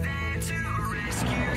there to rescue.